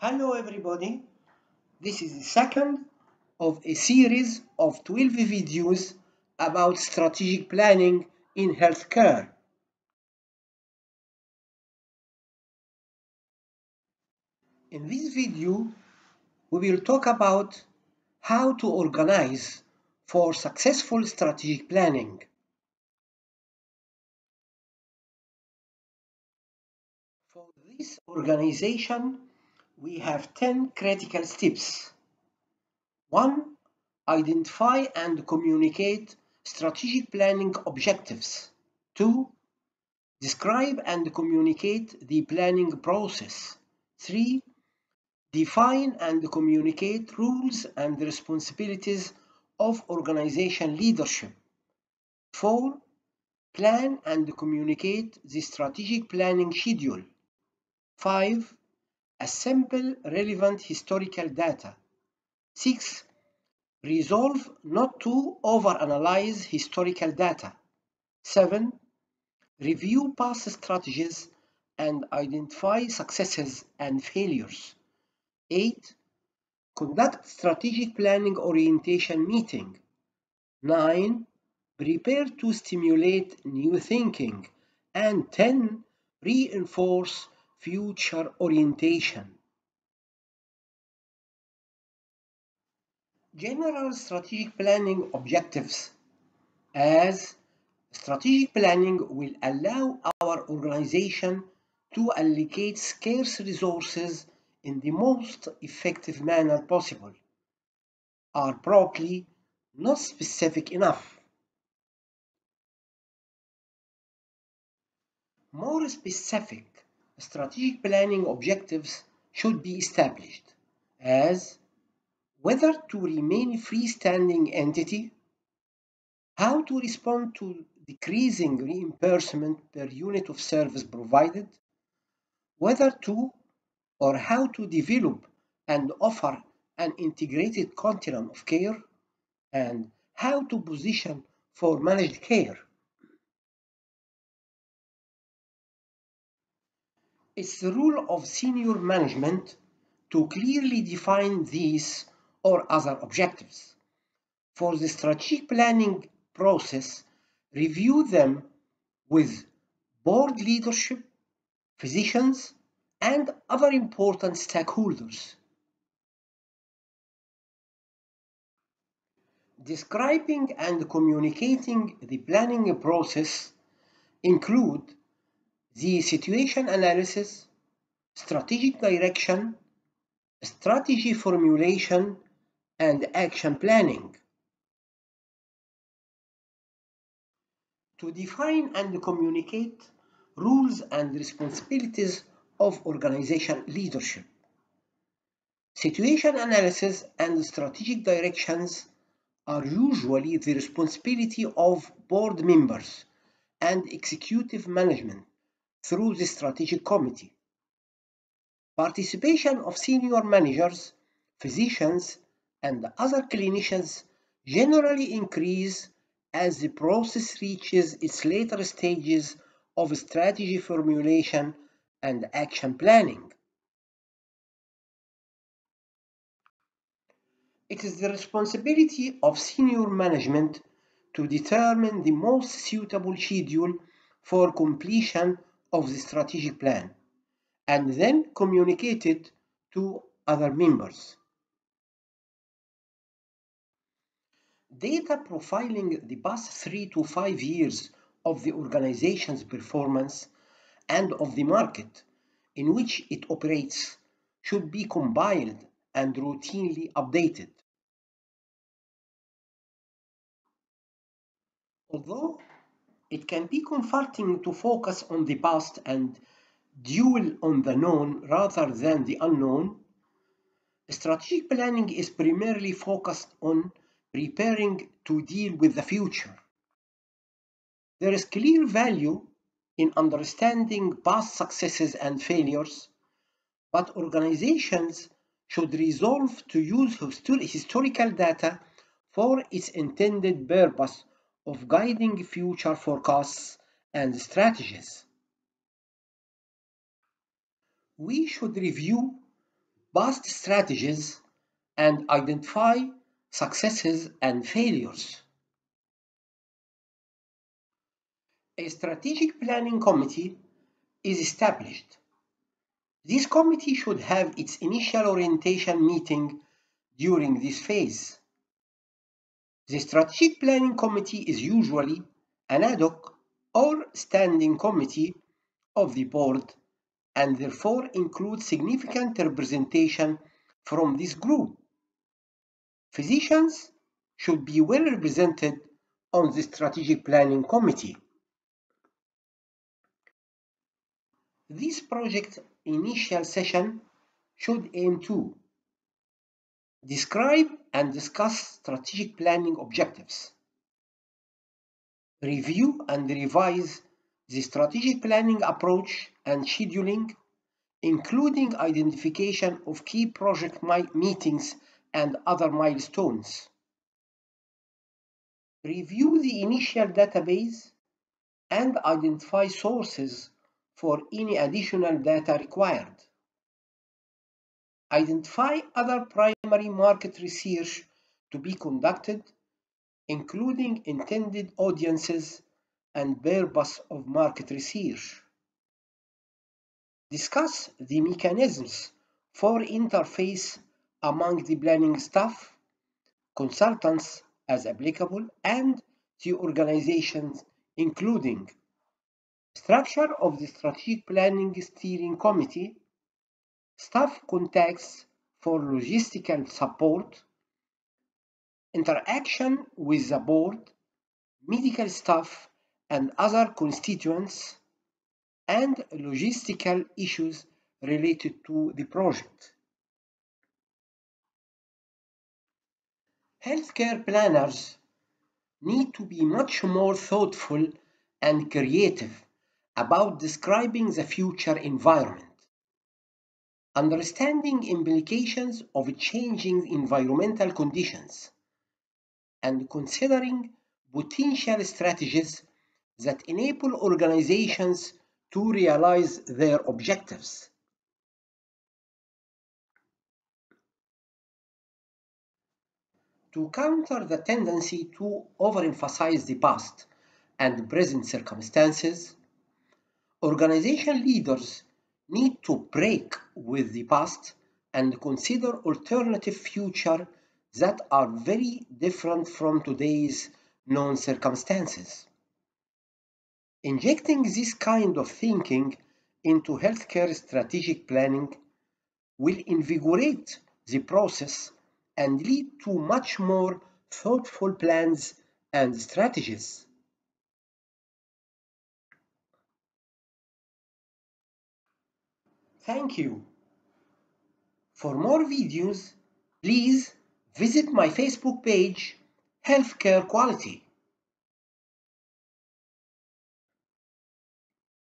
Hello everybody, this is the second of a series of 12 videos about strategic planning in healthcare. In this video, we will talk about how to organize for successful strategic planning. For this organization, we have 10 critical steps. 1. Identify and communicate strategic planning objectives. 2. Describe and communicate the planning process. 3. Define and communicate rules and responsibilities of organization leadership. 4. Plan and communicate the strategic planning schedule. 5. Assemble relevant historical data. 6. Resolve not to overanalyze historical data. 7. Review past strategies and identify successes and failures. 8. Conduct strategic planning orientation meeting. 9. Prepare to stimulate new thinking. And 10. Reinforce future orientation. General strategic planning objectives as strategic planning will allow our organization to allocate scarce resources in the most effective manner possible are probably not specific enough. More specific strategic planning objectives should be established as whether to remain a freestanding entity, how to respond to decreasing reimbursement per unit of service provided, whether to or how to develop and offer an integrated continuum of care, and how to position for managed care. It's the role of senior management to clearly define these or other objectives. For the strategic planning process, review them with board leadership, physicians, and other important stakeholders. Describing and communicating the planning process include the situation analysis, strategic direction, strategy formulation, and action planning. To define and communicate rules and responsibilities of organization leadership. Situation analysis and strategic directions are usually the responsibility of board members and executive management through the strategic committee. Participation of senior managers, physicians, and other clinicians generally increase as the process reaches its later stages of strategy formulation and action planning. It is the responsibility of senior management to determine the most suitable schedule for completion of the strategic plan and then communicate it to other members. Data profiling the past three to five years of the organization's performance and of the market in which it operates should be compiled and routinely updated. Although it can be comforting to focus on the past and dwell on the known rather than the unknown, strategic planning is primarily focused on preparing to deal with the future. There is clear value in understanding past successes and failures, but organizations should resolve to use historical data for its intended purpose of guiding future forecasts and strategies. We should review past strategies and identify successes and failures. A strategic planning committee is established. This committee should have its initial orientation meeting during this phase. The strategic planning committee is usually an ad hoc or standing committee of the board and therefore includes significant representation from this group. Physicians should be well represented on the strategic planning committee. This project initial session should aim to describe and discuss strategic planning objectives, review and revise the strategic planning approach and scheduling, including identification of key project meetings and other milestones. Review the initial database and identify sources for any additional data required. Identify other primary market research to be conducted, including intended audiences and purpose of market research. Discuss the mechanisms for interface among the planning staff, consultants as applicable, and the organizations, including structure of the strategic planning steering committee, staff contacts for logistical support, interaction with the board, medical staff and other constituents, and logistical issues related to the project. Healthcare planners need to be much more thoughtful and creative about describing the future environment. Understanding implications of changing environmental conditions and considering potential strategies that enable organizations to realize their objectives. To counter the tendency to overemphasize the past and present circumstances, organization leaders need to break with the past and consider alternative future that are very different from today's known circumstances. Injecting this kind of thinking into healthcare strategic planning will invigorate the process and lead to much more thoughtful plans and strategies. Thank you. For more videos, please visit my Facebook page, Healthcare Quality.